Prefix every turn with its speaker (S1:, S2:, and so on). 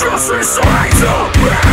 S1: Just listen the me